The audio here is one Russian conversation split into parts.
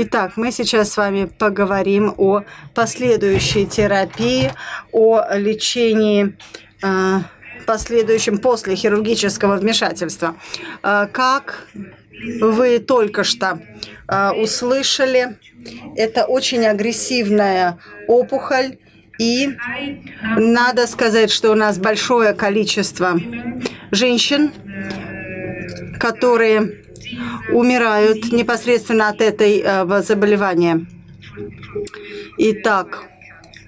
Итак, мы сейчас с вами поговорим о последующей терапии, о лечении э, последующем после хирургического вмешательства. Э, как вы только что э, услышали, это очень агрессивная опухоль, и надо сказать, что у нас большое количество женщин, которые умирают непосредственно от этой э, заболевания. Итак,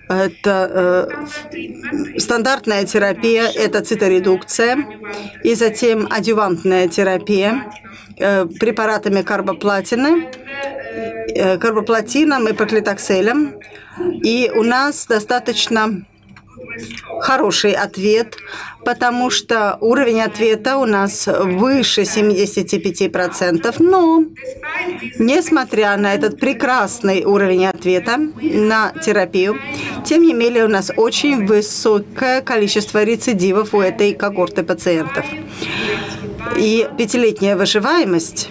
это э, стандартная терапия, это циторедукция, и затем адювантная терапия э, препаратами карбоплатины, э, карбоплатином и проклитокселем. И у нас достаточно хороший ответ, потому что уровень ответа у нас выше 75%. Но, несмотря на этот прекрасный уровень ответа на терапию, тем не менее у нас очень высокое количество рецидивов у этой когорты пациентов. И пятилетняя выживаемость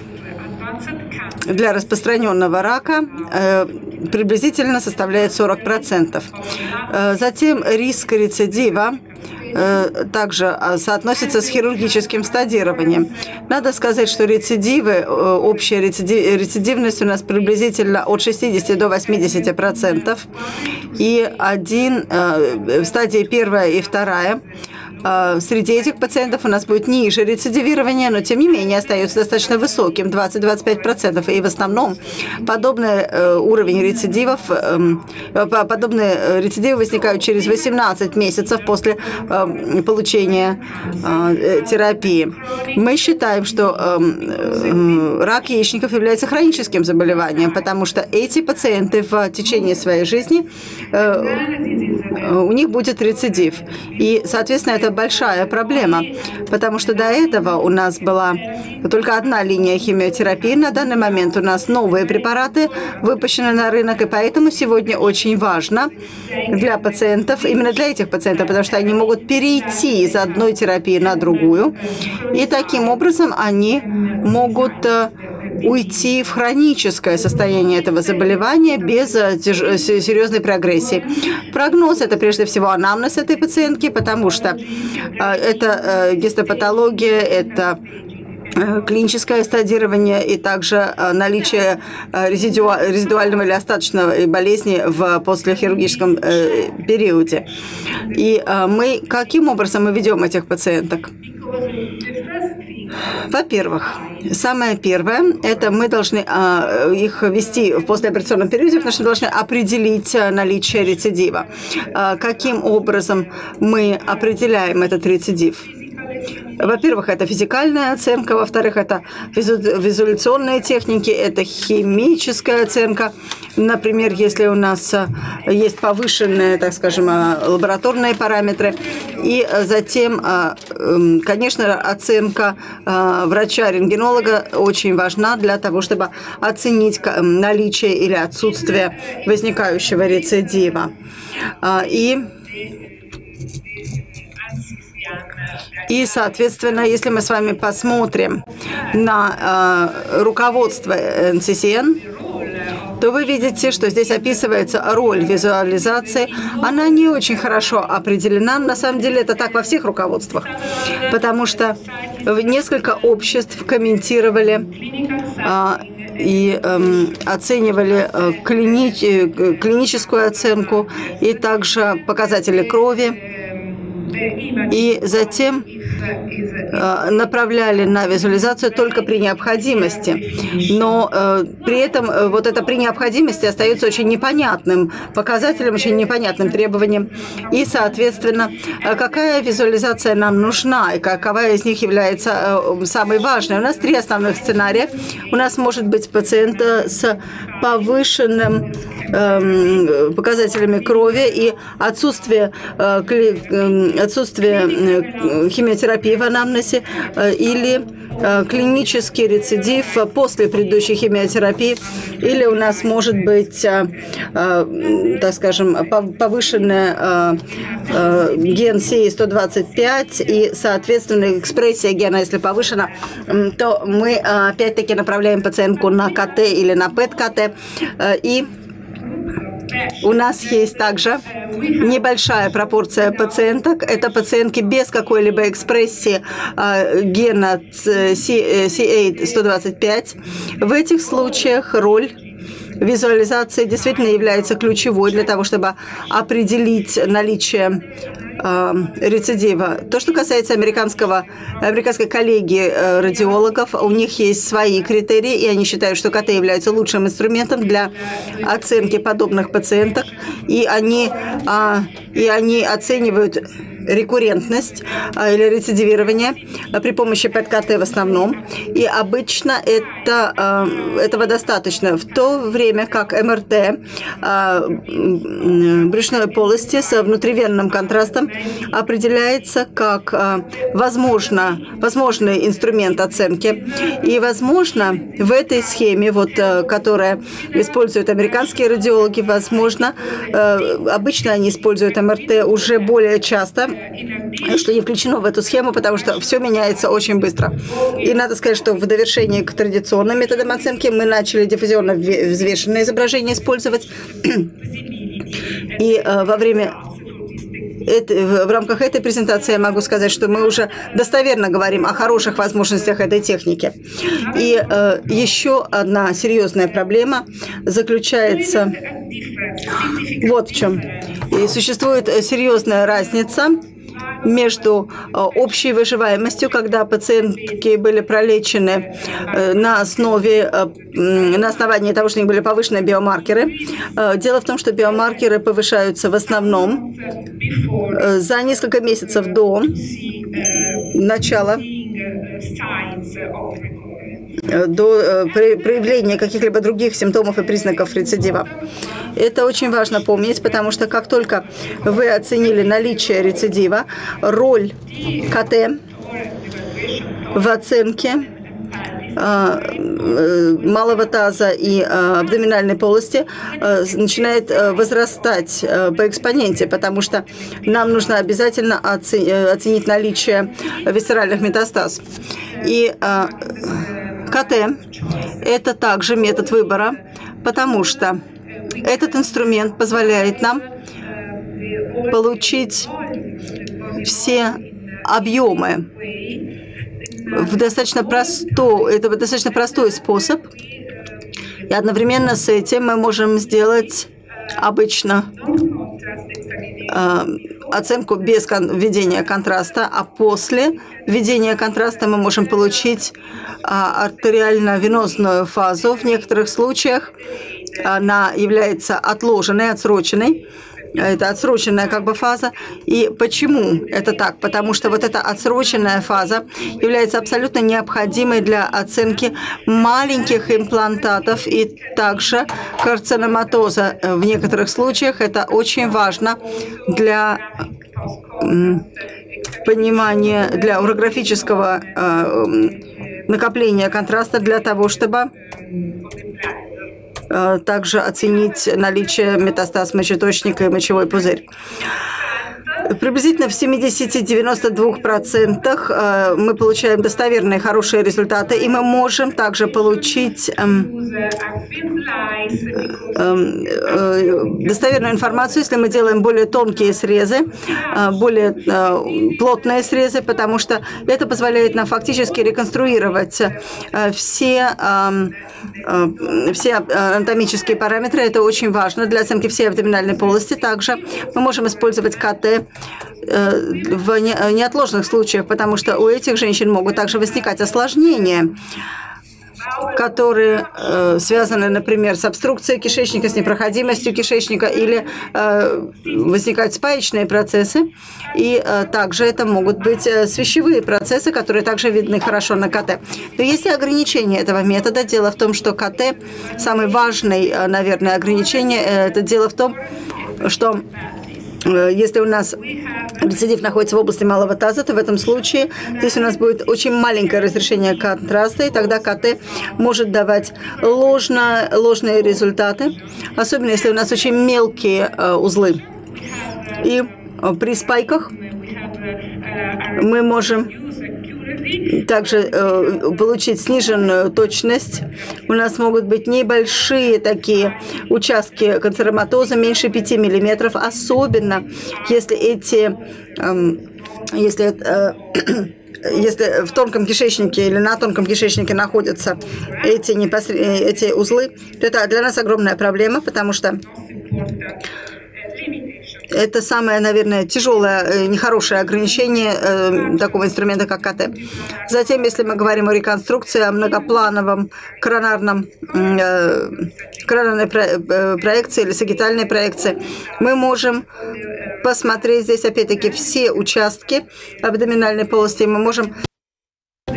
для распространенного рака э, приблизительно составляет 40%. Э, затем риск рецидива э, также соотносится с хирургическим стадированием. Надо сказать, что рецидивы, общая рецидивность у нас приблизительно от 60 до 80 процентов. И один, стадии первая и вторая а, среди этих пациентов у нас будет ниже рецидивирование, но тем не менее остается достаточно высоким, 20-25%. И в основном подобный э, уровень рецидивов, эм, подобные рецидивы возникают через 18 месяцев после эм, получения э, терапии. Мы считаем, что эм, рак яичников является хроническим заболеванием, потому что эти пациенты в течение своей жизни, э, у них будет рецидив. И, соответственно, это большая проблема, потому что до этого у нас была только одна линия химиотерапии. На данный момент у нас новые препараты выпущены на рынок, и поэтому сегодня очень важно для пациентов, именно для этих пациентов, потому что они могут перейти из одной терапии на другую, и таким образом они могут э, уйти в хроническое состояние этого заболевания без э, э, серьезной прогрессии. Прогноз – это прежде всего анамнез этой пациентки, потому что э, это гистопатология, это клиническое стадирование и также наличие резидуального или остаточного болезни в послехирургическом периоде. И мы каким образом мы ведем этих пациенток? Во-первых, самое первое, это мы должны а, их вести в послеоперационном периоде, потому что мы должны определить а, наличие рецидива. А, каким образом мы определяем этот рецидив? Во-первых, это физикальная оценка, во-вторых, это визуляционные техники, это химическая оценка. Например, если у нас э, есть повышенные, так скажем, э, лабораторные параметры. И затем, э, эм, конечно, оценка врача-рентгенолога очень важна для того, чтобы оценить наличие или отсутствие возникающего рецидива. И и, соответственно, если мы с вами посмотрим на э, руководство НССН, то вы видите, что здесь описывается роль визуализации. Она не очень хорошо определена. На самом деле это так во всех руководствах, потому что несколько обществ комментировали э, и э, оценивали э, клини э, клиническую оценку и также показатели крови и затем э, направляли на визуализацию только при необходимости. Но э, при этом э, вот это при необходимости остается очень непонятным показателем, очень непонятным требованием. И, соответственно, какая визуализация нам нужна и какова из них является самой важной. У нас три основных сценария. У нас может быть пациент с повышенным эм, показателями крови и отсутствие, отсутствие химиотерапии в анамнезе или клинический рецидив после предыдущей химиотерапии, или у нас может быть, так скажем, повышенная ген CI-125 и, соответственно, экспрессия гена, если повышена, то мы опять-таки направляем пациентку на КТ или на ПЭТ-КТ и у нас есть также небольшая пропорция пациенток. Это пациентки без какой-либо экспрессии э, гена CA125. В этих случаях роль визуализации действительно является ключевой для того, чтобы определить наличие э, рецидива. То, что касается американского, американской коллегии э, радиологов, у них есть свои критерии, и они считают, что КТ является лучшим инструментом для оценки подобных пациенток, и они, э, и они оценивают рекуррентность а, или рецидивирование а, при помощи ПЭТ-КТ в основном. И обычно это, а, этого достаточно. В то время как МРТ брюшной полости с внутривенным контрастом определяется как возможно, возможный инструмент оценки. И, возможно, в этой схеме, вот, которая используют американские радиологи, возможно, обычно они используют МРТ уже более часто, что не включено в эту схему, потому что все меняется очень быстро. И надо сказать, что в довершении к традиционным методам оценки мы начали диффузионно взвешенное изображение использовать. И э, во время это, в рамках этой презентации я могу сказать, что мы уже достоверно говорим о хороших возможностях этой техники. И э, еще одна серьезная проблема заключается вот в чем. И существует серьезная разница между э, общей выживаемостью, когда пациентки были пролечены э, на основе, э, на основании того, что у них были повышенные биомаркеры. Дело в том, что биомаркеры повышаются в основном за несколько месяцев до начала до проявления каких-либо других симптомов и признаков рецидива. Это очень важно помнить, потому что как только вы оценили наличие рецидива, роль КТ в оценке э, малого таза и абдоминальной полости начинает возрастать по экспоненте, потому что нам нужно обязательно э, оценить наличие висцеральных метастаз. И КТ – это также метод выбора, потому что этот инструмент позволяет нам получить все объемы в достаточно простой, это достаточно простой способ. И одновременно с этим мы можем сделать обычно э, оценку без введения контраста, а после введения контраста мы можем получить э, артериально-венозную фазу в некоторых случаях она является отложенной, отсроченной. Это отсроченная как бы фаза. И почему это так? Потому что вот эта отсроченная фаза является абсолютно необходимой для оценки маленьких имплантатов и также карциноматоза в некоторых случаях. Это очень важно для понимания, для урографического э, накопления контраста для того, чтобы также оценить наличие метастаз мочеточника и мочевой пузырь. Приблизительно в 70-92% э, мы получаем достоверные хорошие результаты, и мы можем также получить эм, эм, э, достоверную информацию, если мы делаем более тонкие срезы, э, более плотные срезы, потому что это позволяет нам фактически реконструировать все, эм, все анатомические параметры. Это очень важно для оценки всей абдоминальной полости. Также мы можем использовать КТ в неотложных случаях, потому что у этих женщин могут также возникать осложнения. которые э, связаны, например, с обструкцией кишечника, с непроходимостью кишечника или э, возникают спаечные процессы. И э, также это могут быть э, свящевые процессы, которые также видны хорошо на КТ. Но есть и ограничения этого метода. Дело в том, что КТ, самый важный, э, наверное, ограничение, э, это дело в том, что Э, если у нас рецидив находится в области малого таза, то в этом случае здесь у нас будет очень маленькое разрешение контраста, и тогда КТ может давать ложно, ложные результаты, особенно если у нас очень мелкие э, узлы. И э, при спайках мы можем также э, получить сниженную точность. У нас могут быть небольшие такие участки канцероматоза, меньше 5 мм, особенно если эти, э, если э, если в тонком кишечнике или на тонком кишечнике находятся эти, непосред... эти узлы, то это для нас огромная проблема, потому что это самое, наверное, тяжелое, э, нехорошее ограничение э, такого инструмента, как КТ. Затем, если мы говорим о реконструкции, о многоплановом коронарном, э, коронарной про, проекции или сагитальной проекции, мы можем посмотреть здесь, опять-таки, все участки абдоминальной полости. Мы можем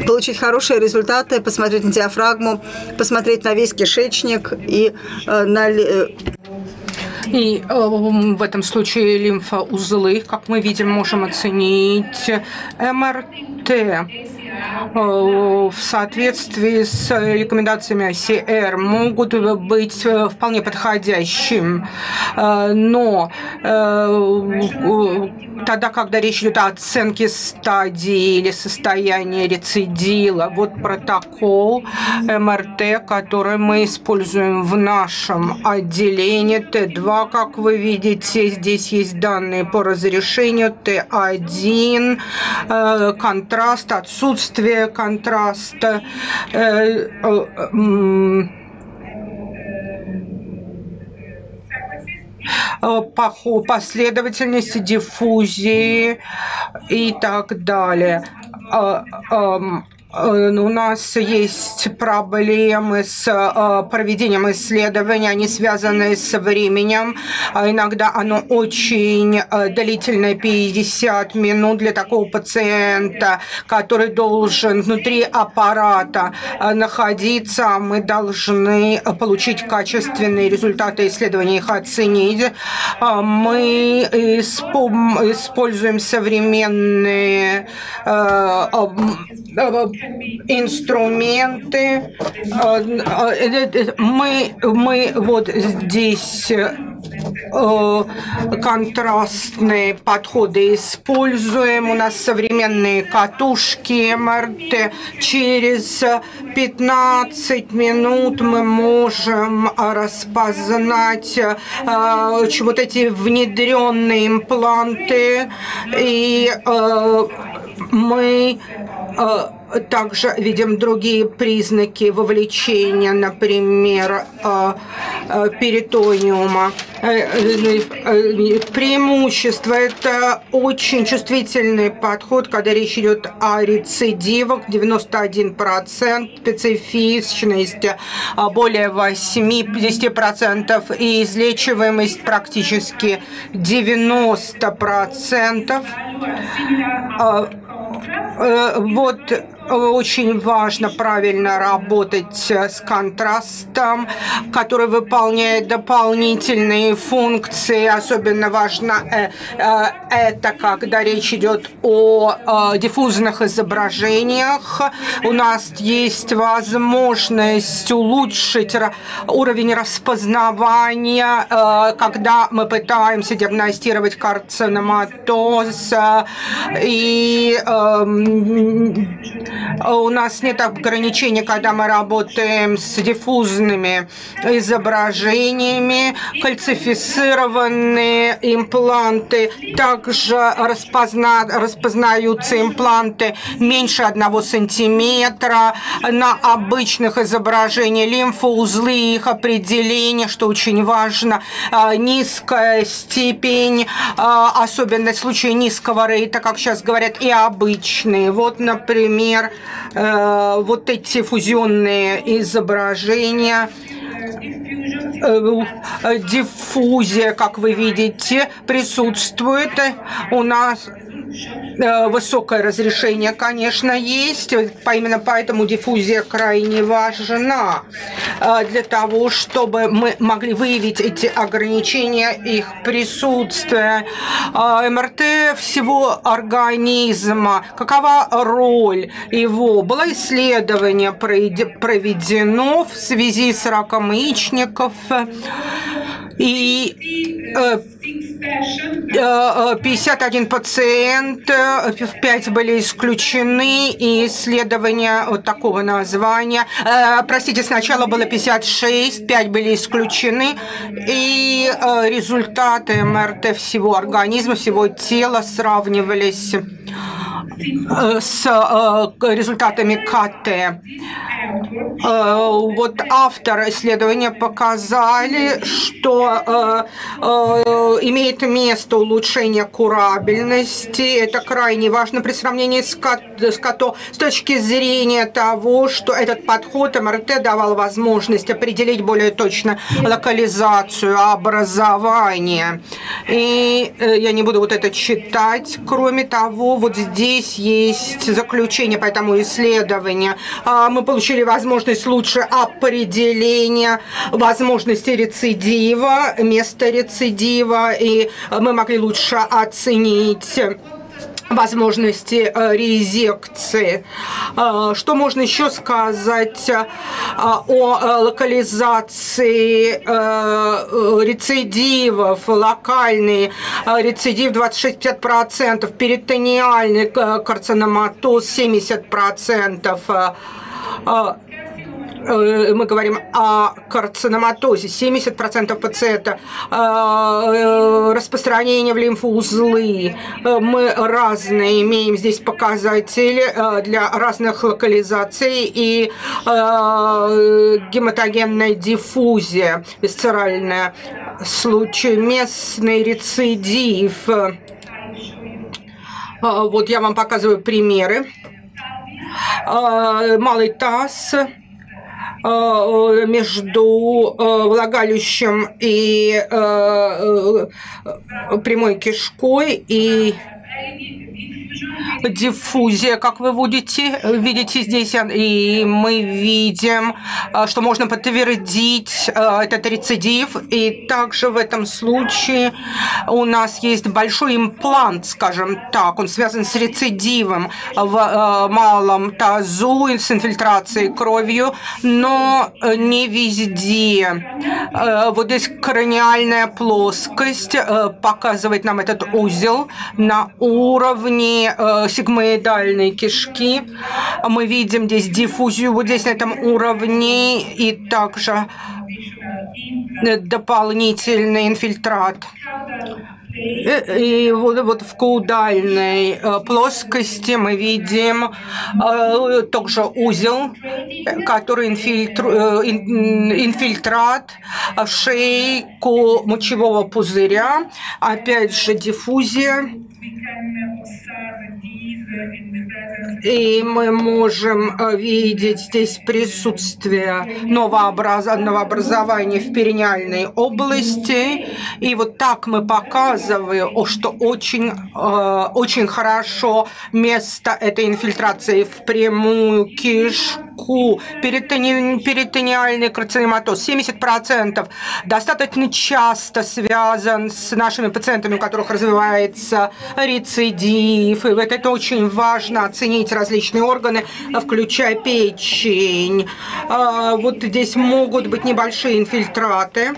получить хорошие результаты, посмотреть на диафрагму, посмотреть на весь кишечник и э, на и э, в этом случае лимфоузлы, как мы видим, можем оценить МРТ в соответствии с рекомендациями ICR могут быть э, вполне подходящим. Но тогда, когда речь идет о оценке стадии или состояния рецидила, вот протокол МРТ, который мы используем в нашем отделении Т2, как вы видите, здесь есть данные по разрешению Т1, э, контраст, отсутствие контраста, э, э, Э, последовательности диффузии и так далее. Э, у нас есть проблемы с э, проведением исследований, они связаны с временем. А иногда оно очень э, длительное, 50 минут для такого пациента, который должен внутри аппарата находиться. Мы должны получить качественные результаты исследований, их оценить. Мы используем современные инструменты. Э, э, мы, мы вот здесь э, контрастные подходы используем. У нас современные катушки МРТ. Через 15 минут мы можем распознать вот эти внедренные импланты. И мы также видим другие признаки вовлечения, например, э, э, перитониума. Э, преимущество – это очень чувствительный подход, когда речь идет о рецидивах, 91%, специфичность более 80% и излечиваемость практически 90%. Вот очень важно правильно работать с контрастом, который выполняет дополнительные функции. Особенно важно э, э, это, когда речь идет о э, диффузных изображениях. У нас есть возможность улучшить уровень распознавания, когда мы пытаемся диагностировать карциноматоз и эм, у нас нет ограничений, когда мы работаем с диффузными изображениями, кальцифицированные импланты. Также распозна... распознаются импланты меньше одного сантиметра на обычных изображениях лимфоузлы, их определение, что очень важно, а, низкая степень, а, особенно в случае низкого рейта, как сейчас говорят, и обычные. Вот, например, например, э, вот эти фузионные изображения, э, диффузия, как вы видите, присутствует у нас Э, высокое разрешение, конечно, есть. Именно поэтому диффузия крайне важна э, для того, чтобы мы могли выявить эти ограничения их присутствия. Э, МРТ всего организма, какова роль его? Было исследование проведено в связи с раком яичников. И 51 пациент, 5 были исключены, и исследования вот такого названия. Простите, сначала было 56, 5 были исключены, и результаты МРТ всего организма, всего тела сравнивались с результатами КТ. Вот автор исследования показали, что имеет место улучшение курабельности. Это крайне важно при сравнении с КАТО с точки зрения того, что этот подход МРТ давал возможность определить более точно локализацию образования. И я не буду вот это читать. Кроме того, вот здесь есть заключение по этому исследованию. Мы получили возможность лучше определения возможности рецидива, места рецидива, и мы могли лучше оценить возможности э, резекции. Э, что можно еще сказать э, о локализации рецидивов? Локальный рецидив 26-50%, перитониальный карциноматоз 70%, Э, мы говорим о карциноматозе, 70% пациента, э, э, распространение в лимфоузлы. Мы разные имеем здесь показатели для разных локализаций и гематогенная диффузия висцеральная, случай местный рецидив. Вот я вам показываю примеры. Малый таз, Э, между э, влагалищем и э, прямой кишкой и диффузия, как вы будете, видите здесь, и мы видим, э, что можно подтвердить э, этот рецидив, и также в этом случае у нас есть большой имплант, скажем так, он связан с рецидивом в э, малом тазу, с инфильтрацией кровью, но не везде. Вот здесь краниальная плоскость показывает нам этот узел на уровне сигмоидальной кишки. Мы видим здесь диффузию вот здесь на этом уровне и также дополнительный инфильтрат. И вот, вот в каудальной э, плоскости мы видим э, также узел, который инфильтру, э, инфильтрат в шейку мочевого пузыря. Опять же диффузия. И мы можем э, видеть здесь присутствие новообразованного образования в перинеальной области. И вот так мы показываем, что очень, э, очень хорошо место этой инфильтрации в прямую кишку, перитони, перитониальный карциноматоз 70% достаточно часто связан с нашими пациентами, у которых развивается рецидив. И это очень важно оценить различные органы, включая печень. А, вот здесь могут быть небольшие инфильтраты.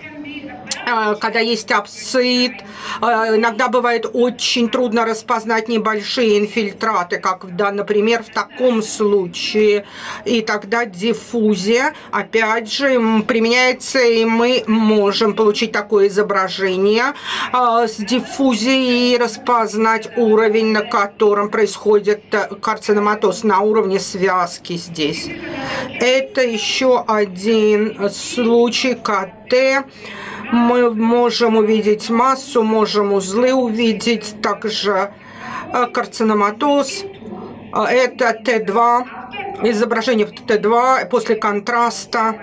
Э, когда есть абсцит. Э, иногда бывает очень трудно распознать небольшие инфильтраты, как, да, например, в таком случае. И тогда диффузия, опять же, применяется, и мы можем получить такое изображение э, с диффузией и распознать уровень, на котором происходит карциноматоз, на уровне связки здесь. Это еще один случай Мы можем увидеть массу, можем узлы увидеть, также э, карциноматоз. Это Т2, изображение Т2 после контраста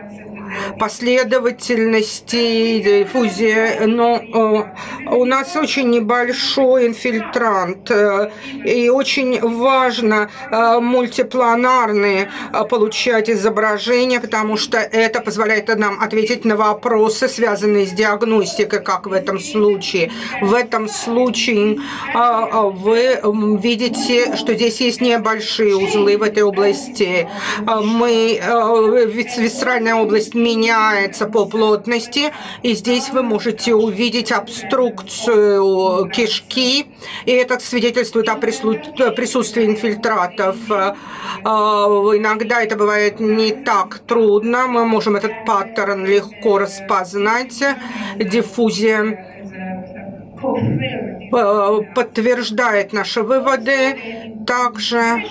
последовательности, диффузии, но э, у нас очень небольшой инфильтрант, э, и очень важно э, мультипланарные получать изображения, потому что это позволяет нам ответить на вопросы, связанные с диагностикой, как в этом случае. В этом случае вы видите, что здесь есть небольшие узлы в этой области. Мы, висцеральная область меняется по плотности. И здесь вы можете увидеть обструкцию кишки. И это свидетельствует о присутствии инфильтратов. А, иногда это бывает не так трудно. Мы можем этот паттерн легко распознать. Диффузия подтверждает наши выводы. Также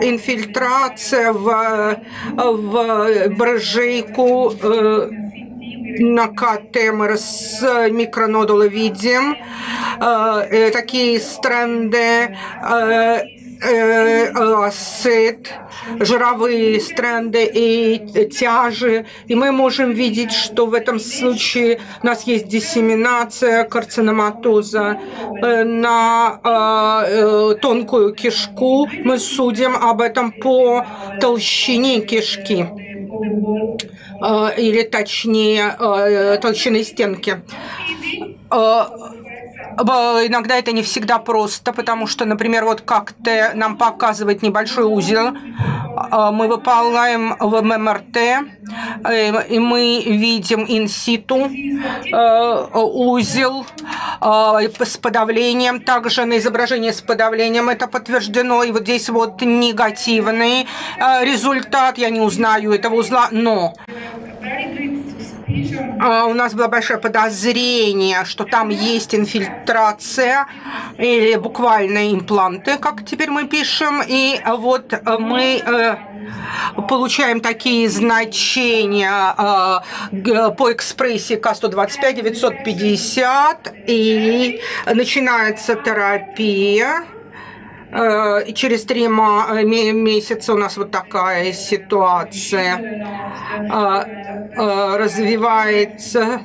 инфильтрация в, в брыжейку э, на КТ мы микронодулы видим. Э, э, такие стренды асид, жировые стренды и тяжи. И мы можем видеть, что в этом случае у нас есть диссеминация карциноматоза на тонкую кишку. Мы судим об этом по толщине кишки или точнее толщины стенки Иногда это не всегда просто, потому что, например, вот как-то нам показывает небольшой узел, а, мы выполняем в ММРТ, э, и мы видим инситу э, узел э, с подавлением, также на изображении с подавлением это подтверждено, и вот здесь вот негативный результат, я не узнаю этого узла, но а, у нас было большое подозрение, что там есть инфильтрация или буквально импланты, как теперь мы пишем. И вот мы э, получаем такие значения э, по экспрессии К125 950 и начинается терапия. Э, через три месяца у нас вот такая ситуация Э, развивается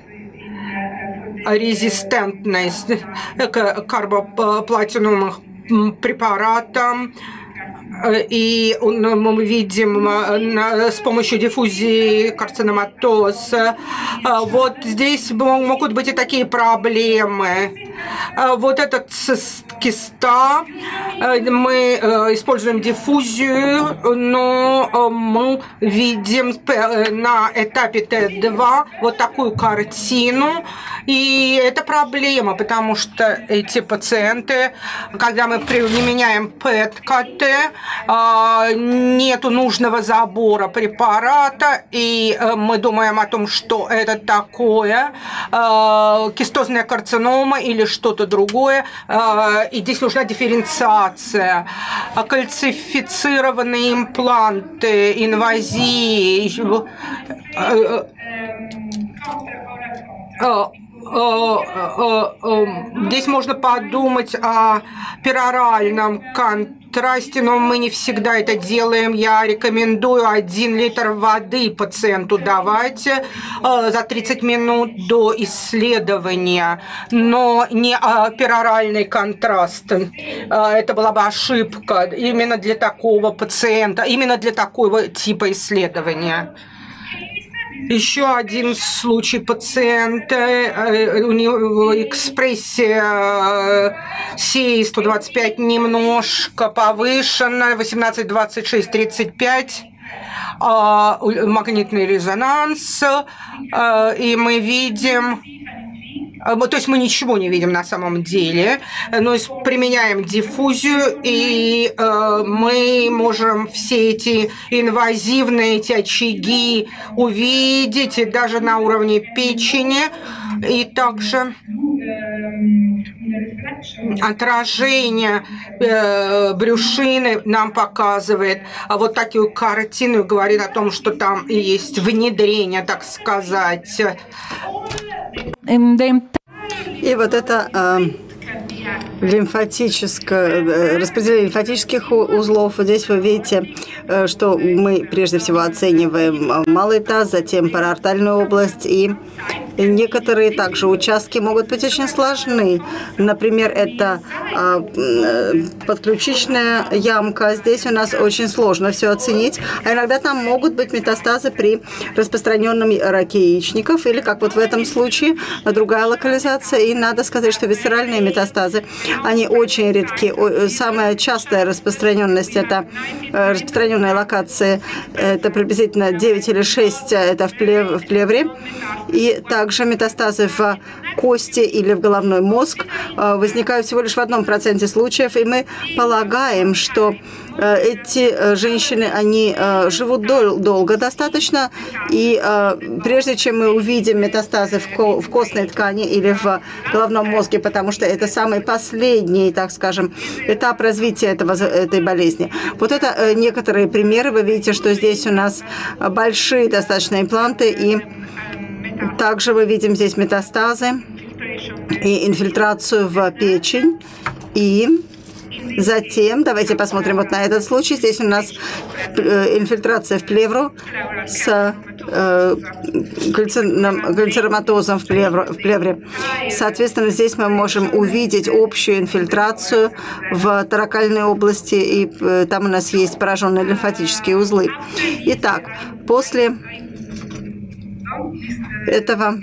резистентность к карбоплатиновым препаратам, и мы видим э, с помощью диффузии карциноматоз. Э, вот здесь могут быть и такие проблемы. Вот этот киста, мы используем диффузию, но мы видим на этапе Т2 вот такую картину. И это проблема, потому что эти пациенты, когда мы применяем ПЭТ-КТ, нету нужного забора препарата, и э, мы думаем о том, что это такое, кистозная карцинома или что-то другое, и здесь нужна дифференциация. Кальцифицированные импланты, инвазии, э, э, здесь можно подумать о пероральном контрасте, но мы не всегда это делаем. Я рекомендую один литр воды пациенту давать э, за 30 минут до исследования, но не пероральный контраст. Э, это была бы ошибка именно для такого пациента, именно для такого типа исследования. Еще один случай пациента, э, у него экспрессия СЕИ-125 немножко повышена, 18, 26, 35 магнитный резонанс, э, и мы видим то есть мы ничего не видим на самом деле, но применяем диффузию, и э, мы можем все эти инвазивные эти очаги увидеть, и даже на уровне печени, и также отражение э, брюшины нам показывает а вот такую картину, говорит о том, что там есть внедрение, так сказать. И вот это э, лимфатическое, э, распределение лимфатических узлов. Здесь вы видите, э, что мы прежде всего оцениваем э, малый таз, затем параортальную область и некоторые также участки могут быть очень сложны. Например, это а, подключичная ямка. Здесь у нас очень сложно все оценить. А иногда там могут быть метастазы при распространенном раке яичников или, как вот в этом случае, другая локализация. И надо сказать, что висцеральные метастазы они очень редки. Самая частая распространенность – это э, распространенные локации, это приблизительно 9 или 6, это в, плев, в плевре. И также метастазы в кости или в головной мозг э, возникают всего лишь в одном проценте случаев. И мы полагаем, что Э, эти э, женщины, они э, живут дол долго достаточно, и прежде чем мы увидим метастазы в костной ткани или в головном мозге, потому что это самый последний, так скажем, этап развития этого, этой болезни. Вот это некоторые примеры. Вы видите, что здесь у нас большие достаточно импланты, и также мы видим здесь метастазы и инфильтрацию в печень. И Затем, давайте посмотрим вот на этот случай. Здесь у нас э, инфильтрация в плевру с э, глицероматозом в, плевру, в плевре. Соответственно, здесь мы можем увидеть общую инфильтрацию в таракальной области, и э, там у нас есть пораженные лимфатические узлы. Итак, после этого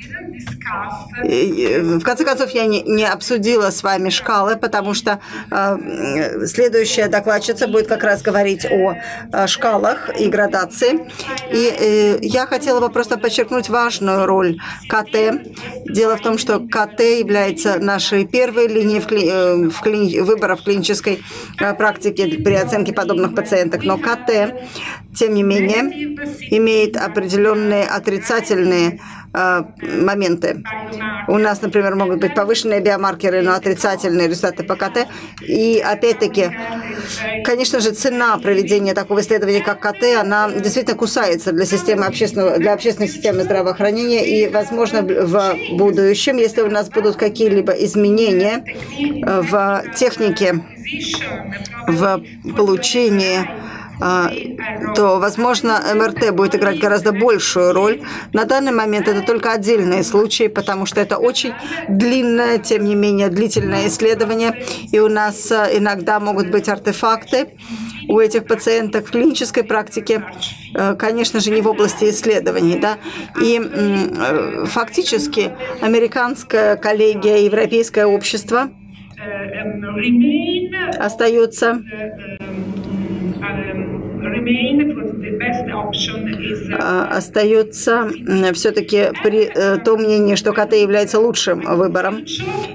в конце концов, я не, не обсудила с вами шкалы, потому что э, следующая докладчица будет как раз говорить о э, шкалах и градации. И э, я хотела бы просто подчеркнуть важную роль КТ. Дело в том, что КТ является нашей первой линией в кли, э, в кли, выбора в клинической э, практике при оценке подобных пациенток. Но КТ, тем не менее, имеет определенные отрицательные Э, моменты. У нас, например, могут быть повышенные биомаркеры, но отрицательные результаты по КТ. И опять-таки, конечно же, цена проведения такого исследования, как КТ, она действительно кусается для системы общественного, для общественной системы здравоохранения. И, возможно, в будущем, если у нас будут какие-либо изменения э, в технике, в получении а, то, возможно, МРТ будет играть гораздо большую роль. На данный момент это только отдельные случаи, потому что это очень длинное, тем не менее, длительное исследование, и у нас а, иногда могут быть артефакты у этих пациенток в клинической практике, а, конечно же, не в области исследований. Да? И фактически американская коллегия, европейское общество остается а, остается все-таки при э, то мнение, что КТ является лучшим выбором.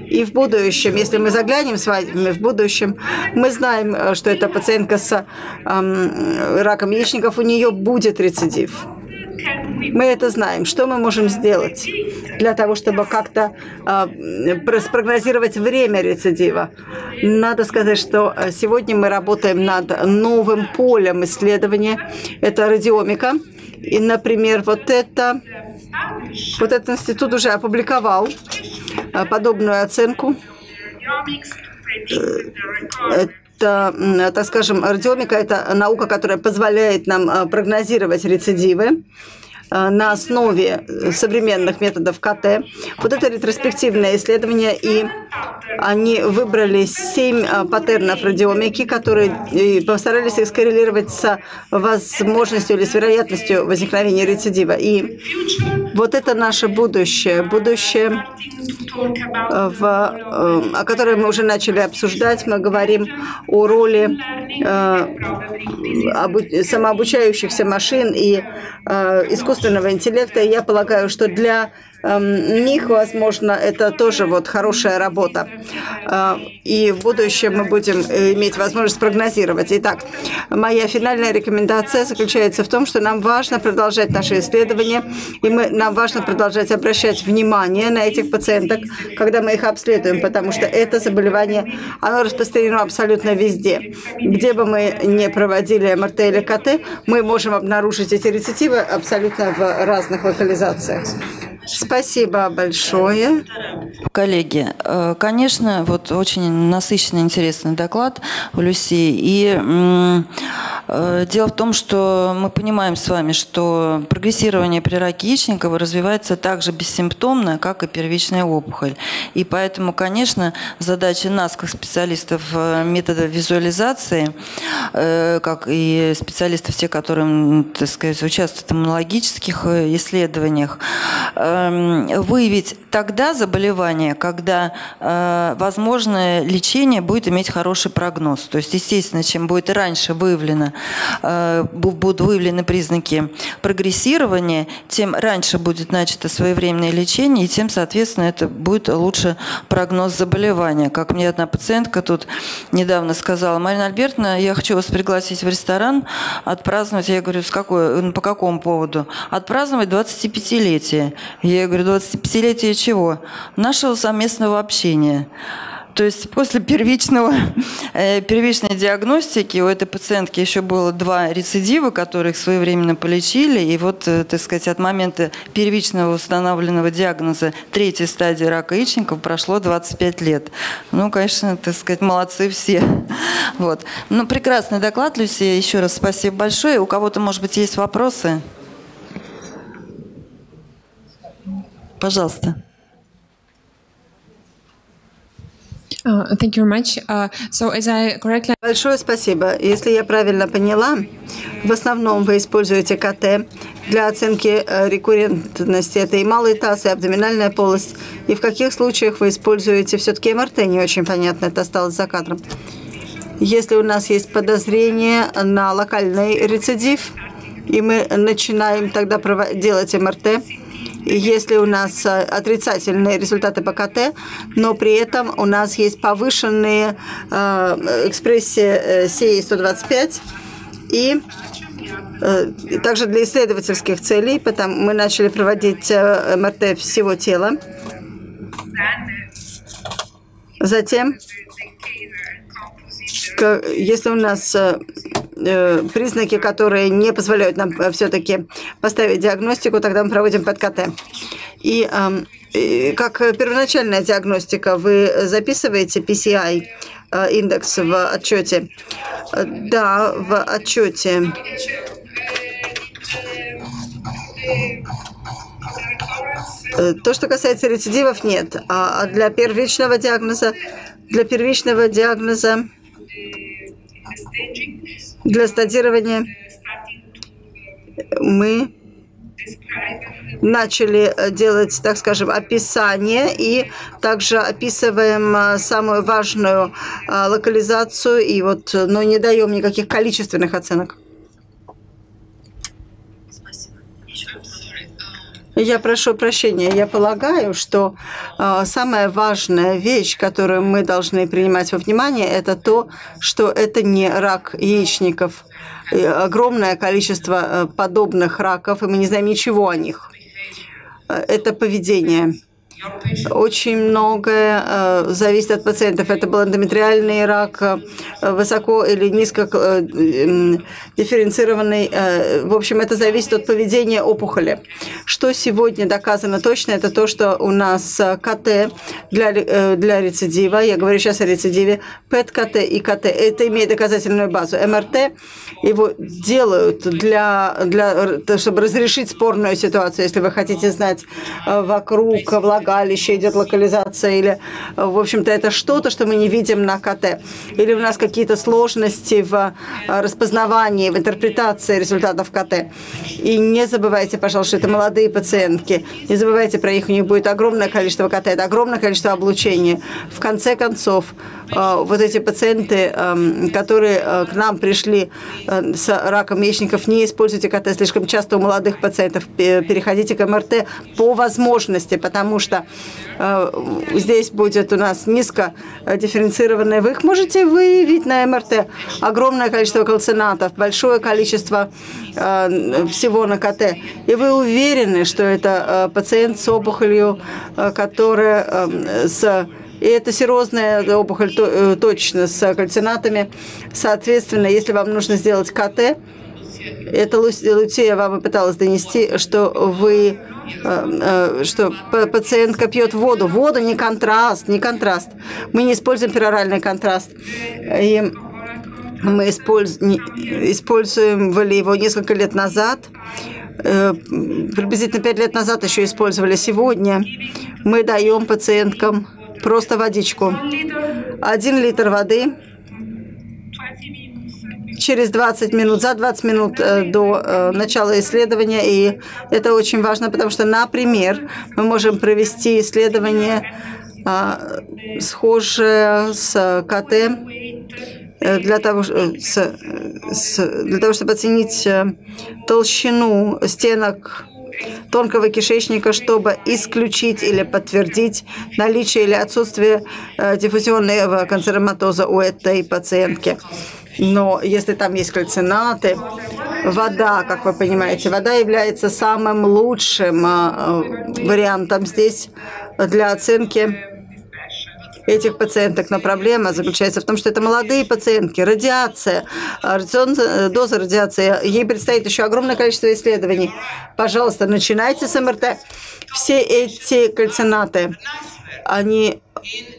И в будущем, если мы заглянем с вами в будущем, мы знаем, э, что эта пациентка с раком яичников, у нее будет рецидив. Мы это знаем. Что мы можем сделать для того, чтобы как-то э, спрогнозировать время рецидива? Надо сказать, что э, сегодня мы работаем над новым полем исследования. Это радиомика. И, например, вот это, вот этот институт уже опубликовал э, подобную оценку. Э, это, так скажем, радиомика – это наука, которая позволяет нам прогнозировать рецидивы. Э, на основе современных методов КТ. Вот это ретроспективное исследование, и они выбрали семь э, паттернов радиомики, которые постарались их скоррелировать с возможностью или с вероятностью возникновения рецидива. И вот это наше будущее, будущее, э, в, о котором мы уже начали обсуждать. Мы говорим о роли самообучающихся машин и искусственного искусственного интеллекта. И я полагаю, что для них, возможно, это тоже вот хорошая работа. Э, и в будущем мы будем э, иметь возможность прогнозировать. Итак, моя финальная рекомендация заключается в том, что нам важно продолжать наши исследования, и мы, нам важно продолжать обращать внимание на этих пациенток, когда мы их обследуем, потому что это заболевание, оно распространено абсолютно везде. Где бы мы не проводили МРТ или КТ, мы можем обнаружить эти рецидивы абсолютно в разных локализациях. Спасибо большое. Коллеги, э, конечно, вот очень насыщенный, интересный доклад у Люси. И э, дело в том, что мы понимаем с вами, что прогрессирование при раке яичникова развивается так же бессимптомно, как и первичная опухоль. И поэтому, конечно, задача нас, как специалистов э, метода визуализации, как и специалистов, те, которые, так сказать, участвуют в иммунологических исследованиях, выявить тогда заболевание, заболевание, когда э, возможное лечение будет иметь хороший прогноз. То есть, естественно, чем будет раньше выявлено, э, будут выявлены признаки прогрессирования, тем раньше будет начато своевременное лечение, и тем, соответственно, это будет лучше прогноз заболевания. Как мне одна пациентка тут недавно сказала, Марина Альбертовна, я хочу вас пригласить в ресторан отпраздновать. Я говорю, с какой, по какому поводу? Отпраздновать 25-летие. Я говорю, 25-летие чего? Нашего совместного общения. То есть после первичного, э, первичной диагностики у этой пациентки еще было два рецидива, которых своевременно полечили. И вот, э, так сказать, от момента первичного установленного диагноза третьей стадии рака яичников прошло 25 лет. Ну, конечно, так сказать, молодцы все. Вот. Ну, прекрасный доклад, Люсия. Еще раз спасибо большое. У кого-то, может быть, есть вопросы? Пожалуйста. Uh, thank you very much. Uh, so as I correctly... Большое спасибо. Если я правильно поняла, в основном вы используете КТ для оценки э, рекуррентности. Это и малый таз, и абдоминальная полость. И в каких случаях вы используете все-таки МРТ? Не очень понятно, это осталось за кадром. Если у нас есть подозрение на локальный рецидив, и мы начинаем тогда делать МРТ, если у нас э, отрицательные результаты по КТ, но при этом у нас есть повышенные э, экспрессии э, CA-125 и э, также для исследовательских целей, потому мы начали проводить э, МРТ всего тела. Затем, если у нас Э, признаки, которые не позволяют нам э, все-таки поставить диагностику, тогда мы проводим под КТ. И как первоначальная диагностика, вы записываете PCI э, индекс в отчете? Да, в отчете. То, что касается рецидивов, нет. А для первичного диагноза, для первичного диагноза для стадирования мы начали э, делать, так скажем, описание и также описываем э, самую важную э, локализацию и вот, но не даем никаких количественных оценок. Я прошу прощения, я полагаю, что э, самая важная вещь, которую мы должны принимать во внимание, это то, что это не рак яичников. И огромное количество э, подобных раков, и мы не знаем ничего о них. Э, это поведение. Очень многое э, зависит от пациентов. Это был эндометриальный рак, э, высоко или низко э, дифференцированный. В общем, это зависит от поведения опухоли. Что сегодня доказано точно, это то, что у нас КТ для, для рецидива, я говорю сейчас о рецидиве, ПЭТ-КТ и КТ, это имеет доказательную базу. МРТ его делают для, для, чтобы разрешить спорную ситуацию, если вы хотите знать вокруг влага влагалище идет локализация, или, в общем-то, это что-то, что мы не видим на КТ. Или у нас какие-то сложности в э, распознавании, в интерпретации результатов КТ. И не забывайте, пожалуйста, это молодые пациентки. Не забывайте про них, у них будет огромное количество КТ, это огромное количество облучения. В конце концов, вот эти пациенты, эм, которые э, к нам пришли с раком яичников, не используйте КТ слишком часто у молодых пациентов. Переходите к МРТ по возможности, потому что Э, здесь будет у нас низко дифференцированные. Вы их можете выявить на МРТ. Огромное количество калцинатов, большое количество э, всего на КТ. И вы уверены, что это э, пациент с опухолью, которая с и это серозная опухоль точно с кальцинатами. Соответственно, если вам нужно сделать КТ, это Луция вам и пыталась донести, что вы что пациентка пьет воду. Воду не контраст, не контраст. Мы не используем пероральный контраст. И мы использовали его несколько лет назад. Приблизительно пять лет назад еще использовали. Сегодня мы даем пациенткам просто водичку. Один литр воды через 20 минут, за 20 минут э, до э, начала исследования. И это очень важно, потому что, например, мы можем провести исследование а, схожее с КТ э, для того, с, с, для того, чтобы оценить толщину стенок тонкого кишечника, чтобы исключить или подтвердить наличие или отсутствие диффузионного канцероматоза у этой пациентки. Но если там есть кальцинаты, вода, как вы понимаете, вода является самым лучшим а, вариантом здесь для оценки этих пациенток. Но проблема заключается в том, что это молодые пациентки, радиация, радиационная доза радиации. Ей предстоит еще огромное количество исследований. Пожалуйста, начинайте с МРТ. Все эти кальцинаты, они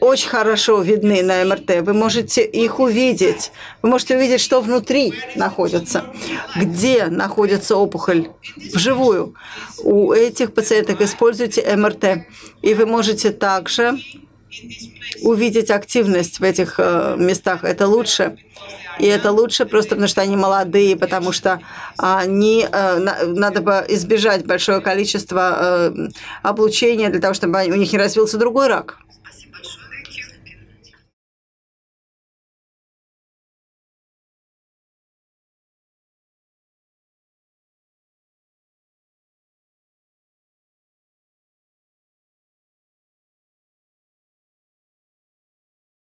очень хорошо видны на МРТ. Вы можете их увидеть. Вы можете увидеть, что внутри находится, где находится опухоль вживую. У этих пациенток используйте МРТ. И вы можете также увидеть активность в этих э, местах. Это лучше. И это лучше просто потому, что они молодые, потому что они, э, надо бы избежать большое количество э, облучения для того, чтобы у них не развился другой рак.